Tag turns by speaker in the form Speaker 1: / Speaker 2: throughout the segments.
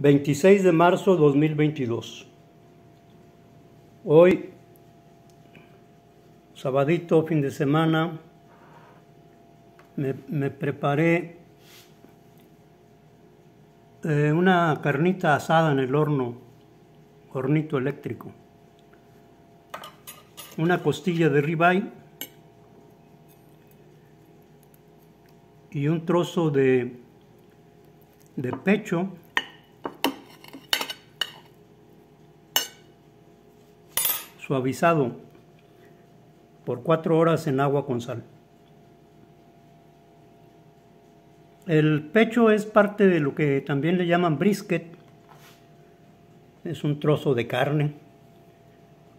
Speaker 1: 26 de marzo 2022. Hoy, sabadito, fin de semana, me, preparé eh, una carnita asada en el horno, hornito eléctrico. Una costilla de ribeye y un trozo de, de pecho suavizado por cuatro horas en agua con sal. El pecho es parte de lo que también le llaman brisket. Es un trozo de carne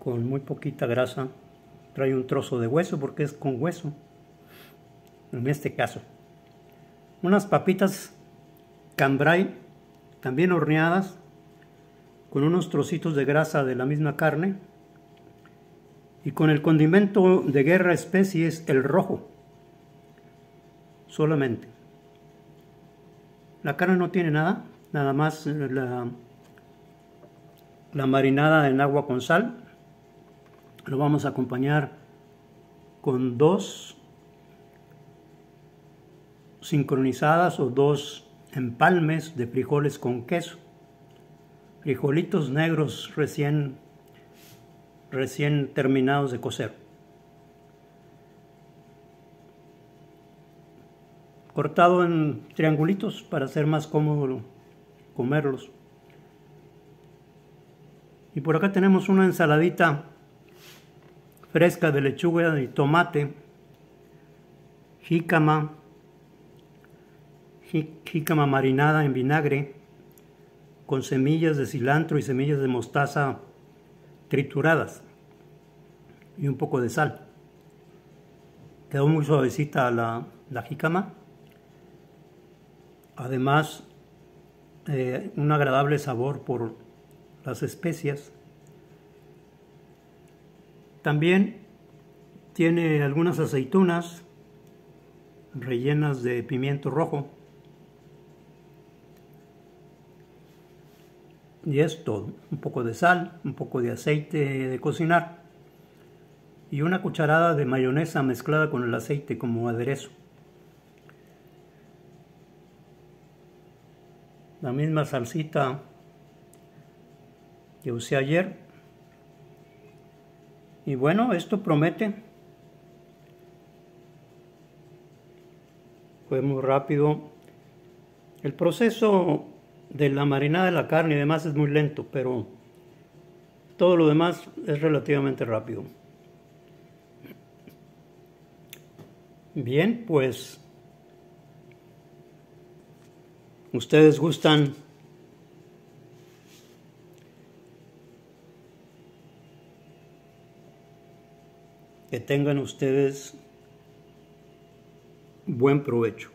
Speaker 1: con muy poquita grasa. Trae un trozo de hueso porque es con hueso. En este caso. Unas papitas cambrai, también horneadas, con unos trocitos de grasa de la misma carne y con el condimento de guerra especies, el rojo, solamente. La carne no tiene nada, nada más la, la marinada en agua con sal. Lo vamos a acompañar con dos sincronizadas o dos empalmes de frijoles con queso. Frijolitos negros recién recién terminados de cocer. Cortado en triangulitos para hacer más cómodo comerlos. Y por acá tenemos una ensaladita fresca de lechuga y tomate, jícama, jícama marinada en vinagre, con semillas de cilantro y semillas de mostaza trituradas y un poco de sal. Quedó muy suavecita la, la jícama. Además, eh, un agradable sabor por las especias. También tiene algunas aceitunas rellenas de pimiento rojo. Y es todo. Un poco de sal, un poco de aceite de cocinar y una cucharada de mayonesa mezclada con el aceite como aderezo. La misma salsita que usé ayer. Y bueno, esto promete. Fue muy rápido. El proceso de la marinada de la carne y demás es muy lento, pero todo lo demás es relativamente rápido. Bien, pues ustedes gustan que tengan ustedes buen provecho.